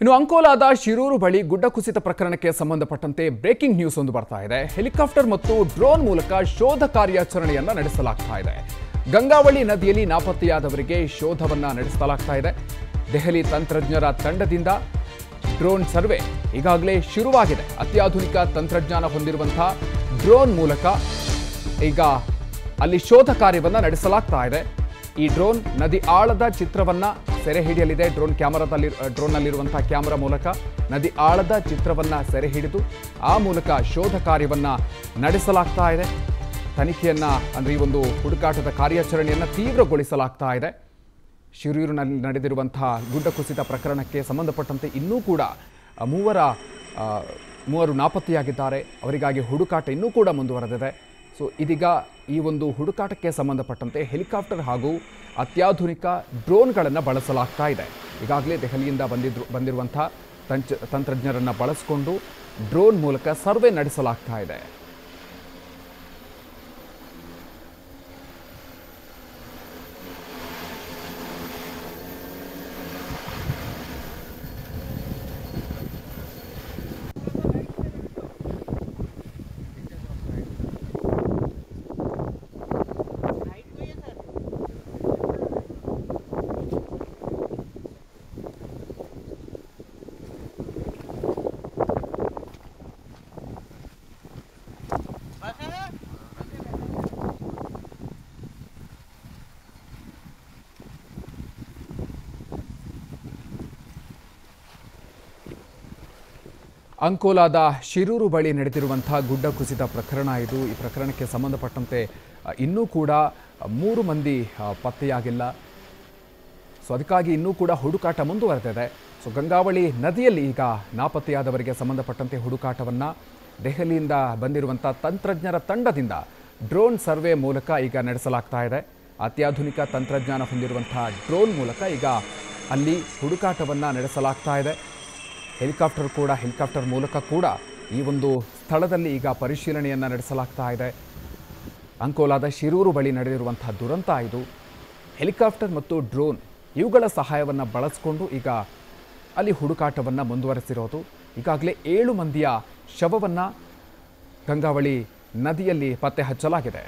ಇನ್ನು ಅಂಕೋಲಾದ ಶಿರೂರು ಬಳಿ ಗುಡ್ಡ ಕುಸಿತ ಪ್ರಕರಣಕ್ಕೆ ಸಂಬಂಧಪಟ್ಟಂತೆ ಬ್ರೇಕಿಂಗ್ ನ್ಯೂಸ್ ಒಂದು ಬರ್ತಾ ಇದೆ. ಹೆಲಿಕಾಪ್ಟರ್ ಮತ್ತು ಡ್ರೋನ್ ಮೂಲಕ ಶೋಧ ಕಾರ್ಯಾಚರಣೆಯನ್ನ ನಡೆಸಲಾಗ್ತಾ ಇದೆ. ಗಂಗಾವಳಿ ನದಿಯಲ್ಲಿ ನಾಪತ್ತೆಯಾದವರಿಗೆ ಶೋಧವನ್ನ ನಡೆಸಲಾಗ್ತಾ ಇದೆ. ದೆಹಲಿ ತಂತ್ರಜ್ಞರ ತಂಡದಿಂದ ಡ್ರೋನ್ ಸರ್ವೆ ಈಗಾಗಲೇ ಶುರುವಾಗಿದೆ. ಅತ್ಯಾಧುನಿಕ ತಂತ್ರಜ್ಞಾನ ಹೊಂದಿರುವಂತಹ ಡ್ರೋನ್ ಮೂಲಕ ಈಗ ಅಲ್ಲಿ ಶೋಧ ಕಾರ್ಯವನ್ನ ನಡೆಸಲಾಗ್ತಾ ಇದೆ. ಈ ಡ್ರೋನ್ ನದಿ ಆಳದ ಚಿತ್ರವನ್ನ ಸೆರೆ ಹಿಡಿಯಲಿದೆ. ಡ್ರೋನ್ ಕ್ಯಾಮರಾದಲ್ಲಿ ಡ್ರೋನ್ನಲ್ಲಿರುವಂತಹ ಕ್ಯಾಮರಾ ಮೂಲಕ ನದಿ ಆಳದ ಚಿತ್ರವನ್ನ ಸೆರೆ ಹಿಡಿದು, ಆ ಮೂಲಕ ಶೋಧ ಕಾರ್ಯವನ್ನ ನಡೆಸಲಾಗ್ತಾ ಇದೆ. ತನಿಖೆಯನ್ನ, ಅಂದ್ರೆ ಈ ಒಂದು ಹುಡುಕಾಟದ ಕಾರ್ಯಾಚರಣೆಯನ್ನ ತೀವ್ರಗೊಳಿಸಲಾಗ್ತಾ ಇದೆ. ಶಿರೂರಿನಲ್ಲಿ ನಡೆದಿರುವಂತಹ ಗುಡ್ಡ ಕುಸಿತ ಪ್ರಕರಣಕ್ಕೆ ಸಂಬಂಧಪಟ್ಟಂತೆ ಇನ್ನೂ ಕೂಡ ಮೂವರ ಮೂವರು ನಾಪತ್ತೆಯಾಗಿದ್ದಾರೆ. ಅವರಿಗಾಗಿ ಹುಡುಕಾಟ ಇನ್ನೂ ಕೂಡ ಮುಂದುವರೆದಿದೆ. ಸೊ ಇದೀಗ ಈ ಒಂದು ಹುಡುಕಾಟಕ್ಕೆ ಸಂಬಂಧಪಟ್ಟಂತೆ ಹೆಲಿಕಾಪ್ಟರ್ ಹಾಗೂ ಅತ್ಯಾಧುನಿಕ ಡ್ರೋನ್ಗಳನ್ನು ಬಳಸಲಾಗ್ತಾ ಇದೆ. ಈಗಾಗಲೇ ದೆಹಲಿಯಿಂದ ಬಂದಿದ್ರು, ಬಂದಿರುವಂಥ ತಂಚ, ತಂತ್ರಜ್ಞರನ್ನು ಬಳಸಿಕೊಂಡು ಡ್ರೋನ್ ಮೂಲಕ ಸರ್ವೆ ನಡೆಸಲಾಗ್ತಾ ಇದೆ. ಅಂಕೋಲಾದ ಶಿರೂರು ಬಳಿ ನಡೆದಿರುವಂಥ ಗುಡ್ಡ ಕುಸಿತ ಪ್ರಕರಣ ಇದು. ಈ ಪ್ರಕರಣಕ್ಕೆ ಸಂಬಂಧಪಟ್ಟಂತೆ ಇನ್ನೂ ಕೂಡ ಮೂರು ಮಂದಿ ಪತ್ತೆಯಾಗಿಲ್ಲ. ಸೊ, ಅದಕ್ಕಾಗಿ ಇನ್ನೂ ಕೂಡ ಹುಡುಕಾಟ ಮುಂದುವರೆದಿದೆ. ಸೊ, ಗಂಗಾವಳಿ ನದಿಯಲ್ಲಿ ಈಗ ನಾಪತ್ತೆಯಾದವರಿಗೆ ಸಂಬಂಧಪಟ್ಟಂತೆ ಹುಡುಕಾಟವನ್ನು ದೆಹಲಿಯಿಂದ ಬಂದಿರುವಂಥ ತಂತ್ರಜ್ಞರ ತಂಡದಿಂದ ಡ್ರೋನ್ ಸರ್ವೆ ಮೂಲಕ ಈಗ ನಡೆಸಲಾಗ್ತಾ ಇದೆ. ಅತ್ಯಾಧುನಿಕ ತಂತ್ರಜ್ಞಾನ ಹೊಂದಿರುವಂಥ ಡ್ರೋನ್ ಮೂಲಕ ಈಗ ಅಲ್ಲಿ ಹುಡುಕಾಟವನ್ನು ನಡೆಸಲಾಗ್ತಾ ಇದೆ. ಹೆಲಿಕಾಪ್ಟರ್ ಕೂಡ, ಹೆಲಿಕಾಪ್ಟರ್ ಮೂಲಕ ಕೂಡ ಈ ಒಂದು ಸ್ಥಳದಲ್ಲಿ ಈಗ ಪರಿಶೀಲನೆಯನ್ನು ನಡೆಸಲಾಗ್ತಾ ಇದೆ. ಅಂಕೋಲಾದ ಶಿರೂರು ಬಳಿ ನಡೆದಿರುವಂತಹ ದುರಂತ ಇದು. ಹೆಲಿಕಾಪ್ಟರ್ ಮತ್ತು ಡ್ರೋನ್ ಇವುಗಳ ಸಹಾಯವನ್ನು ಬಳಸಿಕೊಂಡು ಈಗ ಅಲ್ಲಿ ಹುಡುಕಾಟವನ್ನು ಮುಂದುವರೆಸಿರೋದು. ಈಗಾಗಲೇ ಏಳು ಮಂದಿಯ ಶವವನ್ನು ಗಂಗಾವಳಿ ನದಿಯಲ್ಲಿ ಪತ್ತೆ ಹಚ್ಚಲಾಗಿದೆ.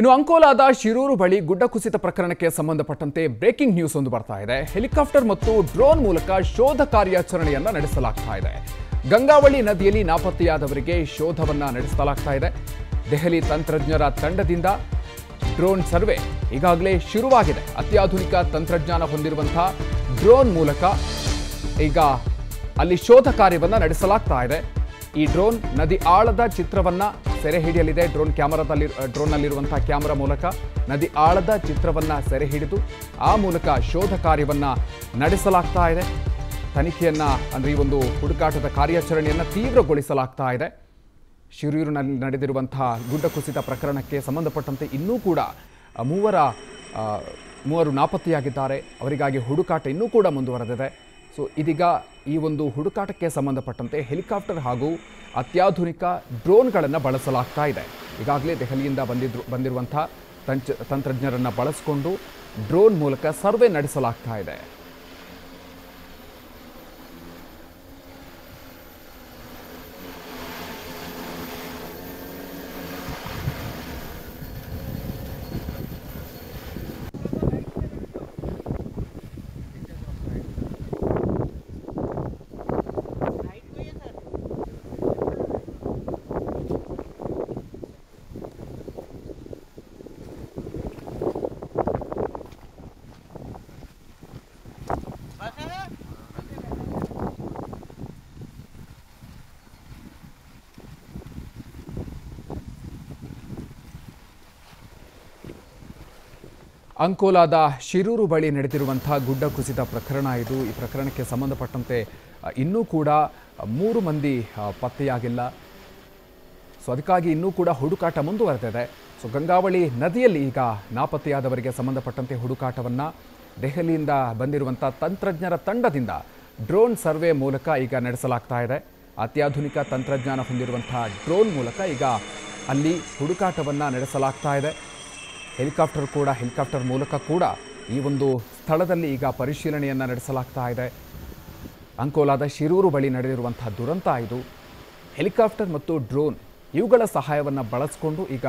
ಇನ್ನು ಅಂಕೋಲಾದ ಶಿರೂರು ಬಳಿ ಗುಡ್ಡ ಕುಸಿತ ಪ್ರಕರಣಕ್ಕೆ ಸಂಬಂಧಪಟ್ಟಂತೆ ಬ್ರೇಕಿಂಗ್ ನ್ಯೂಸ್ ಒಂದು ಬರ್ತಾ ಇದೆ. ಹೆಲಿಕಾಪ್ಟರ್ ಮತ್ತು ಡ್ರೋನ್ ಮೂಲಕ ಶೋಧ ಕಾರ್ಯಾಚರಣೆಯನ್ನ ನಡೆಸಲಾಗ್ತಾ ಇದೆ. ಗಂಗಾವಳಿ ನದಿಯಲ್ಲಿ ನಾಪತ್ತೆಯಾದವರಿಗೆ ಶೋಧವನ್ನ ನಡೆಸಲಾಗ್ತಾ ಇದೆ. ದೆಹಲಿ ತಂತ್ರಜ್ಞರ ತಂಡದಿಂದ ಡ್ರೋನ್ ಸರ್ವೆ ಈಗಾಗಲೇ ಶುರುವಾಗಿದೆ. ಅತ್ಯಾಧುನಿಕ ತಂತ್ರಜ್ಞಾನ ಹೊಂದಿರುವಂತಹ ಡ್ರೋನ್ ಮೂಲಕ ಈಗ ಅಲ್ಲಿ ಶೋಧ ಕಾರ್ಯವನ್ನು ನಡೆಸಲಾಗ್ತಾ ಇದೆ. ಈ ಡ್ರೋನ್ ನದಿ ಆಳದ ಚಿತ್ರವನ್ನ ಸೆರೆ ಹಿಡಿಯಲಿದೆ. ಡ್ರೋನ್ ಕ್ಯಾಮರಾದಲ್ಲಿ ಡ್ರೋನ್ನಲ್ಲಿರುವಂತಹ ಕ್ಯಾಮರಾ ಮೂಲಕ ನದಿ ಆಳದ ಚಿತ್ರವನ್ನು ಸೆರೆ ಹಿಡಿದು, ಆ ಮೂಲಕ ಶೋಧ ಕಾರ್ಯವನ್ನು ನಡೆಸಲಾಗ್ತಾ ಇದೆ. ತನಿಖೆಯನ್ನು, ಅಂದರೆ ಈ ಒಂದು ಹುಡುಕಾಟದ ಕಾರ್ಯಾಚರಣೆಯನ್ನು ತೀವ್ರಗೊಳಿಸಲಾಗ್ತಾ ಇದೆ. ಶಿರೂರಿನಲ್ಲಿ ನಡೆದಿರುವಂತಹ ಗುಡ್ಡ ಕುಸಿತ ಪ್ರಕರಣಕ್ಕೆ ಸಂಬಂಧಪಟ್ಟಂತೆ ಇನ್ನೂ ಕೂಡ ಮೂವರ ಮೂವರು ನಾಪತ್ತೆಯಾಗಿದ್ದಾರೆ. ಅವರಿಗಾಗಿ ಹುಡುಕಾಟ ಇನ್ನೂ ಕೂಡ ಮುಂದುವರೆದಿದೆ. ಸೊ, ಇದೀಗ ಈ ಒಂದು ಹುಡುಕಾಟಕ್ಕೆ ಸಂಬಂಧಪಟ್ಟಂತೆ ಹೆಲಿಕಾಪ್ಟರ್ ಹಾಗೂ ಅತ್ಯಾಧುನಿಕ ಡ್ರೋನ್ಗಳನ್ನು ಬಳಸಲಾಗ್ತಾ ಇದೆ. ಈಗಾಗಲೇ ದೆಹಲಿಯಿಂದ ಬಂದಿದ್ರು, ಬಂದಿರುವಂಥ ತಂಚ, ತಂತ್ರಜ್ಞರನ್ನು ಬಳಸಿಕೊಂಡು ಡ್ರೋನ್ ಮೂಲಕ ಸರ್ವೆ ನಡೆಸಲಾಗ್ತಾ ಇದೆ. ಅಂಕೋಲಾದ ಶಿರೂರು ಬಳಿ ನಡೆದಿರುವಂಥ ಗುಡ್ಡ ಕುಸಿತ ಪ್ರಕರಣ ಇದು. ಈ ಪ್ರಕರಣಕ್ಕೆ ಸಂಬಂಧಪಟ್ಟಂತೆ ಇನ್ನೂ ಕೂಡ ಮೂರು ಮಂದಿ ಪತ್ತೆಯಾಗಿಲ್ಲ. ಸೊ, ಅದಕ್ಕಾಗಿ ಇನ್ನೂ ಕೂಡ ಹುಡುಕಾಟ ಮುಂದುವರೆದಿದೆ. ಸೊ, ಗಂಗಾವಳಿ ನದಿಯಲ್ಲಿ ಈಗ ನಾಪತ್ತೆಯಾದವರಿಗೆ ಸಂಬಂಧಪಟ್ಟಂತೆ ಹುಡುಕಾಟವನ್ನು ದೆಹಲಿಯಿಂದ ಬಂದಿರುವಂಥ ತಂತ್ರಜ್ಞರ ತಂಡದಿಂದ ಡ್ರೋನ್ ಸರ್ವೆ ಮೂಲಕ ಈಗ ನಡೆಸಲಾಗ್ತಾ ಇದೆ. ಅತ್ಯಾಧುನಿಕ ತಂತ್ರಜ್ಞಾನ ಹೊಂದಿರುವಂಥ ಡ್ರೋನ್ ಮೂಲಕ ಈಗ ಅಲ್ಲಿ ಹುಡುಕಾಟವನ್ನು ನಡೆಸಲಾಗ್ತಾ ಇದೆ. ಹೆಲಿಕಾಪ್ಟರ್ ಕೂಡ, ಹೆಲಿಕಾಪ್ಟರ್ ಮೂಲಕ ಕೂಡ ಈ ಒಂದು ಸ್ಥಳದಲ್ಲಿ ಈಗ ಪರಿಶೀಲನೆಯನ್ನು ನಡೆಸಲಾಗ್ತಾ ಇದೆ. ಅಂಕೋಲಾದ ಶಿರೂರು ಬಳಿ ನಡೆದಿರುವಂತಹ ದುರಂತ ಇದು. ಹೆಲಿಕಾಪ್ಟರ್ ಮತ್ತು ಡ್ರೋನ್ ಇವುಗಳ ಸಹಾಯವನ್ನು ಬಳಸಿಕೊಂಡು ಈಗ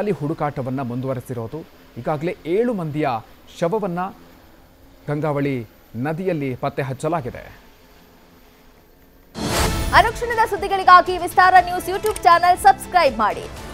ಅಲ್ಲಿ ಹುಡುಕಾಟವನ್ನು ಮುಂದುವರೆಸಿರೋದು. ಈಗಾಗಲೇ ಏಳು ಮಂದಿಯ ಶವವನ್ನು ಗಂಗಾವಳಿ ನದಿಯಲ್ಲಿ ಪತ್ತೆ ಹಚ್ಚಲಾಗಿದೆ. ಅನುಕ್ಷಣದ ಸುದ್ದಿಗಳಿಗಾಗಿ Vistara news YouTube channel subscribe ಮಾಡಿ.